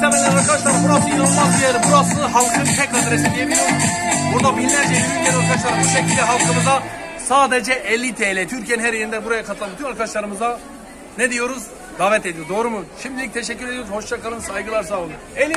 severler arkadaşlar burası inanılmaz bir yer. Burası halkın tek adresi diyebiliyorum. Burada binlerce ürün arkadaşlar. Bu şekilde halkımıza sadece 50 TL. Türkiye'nin her yerinde buraya katılan bütün arkadaşlarımıza ne diyoruz? Davet ediyoruz. Doğru mu? Şimdilik teşekkür ediyoruz. Hoşçakalın. Saygılar sağ olun. 50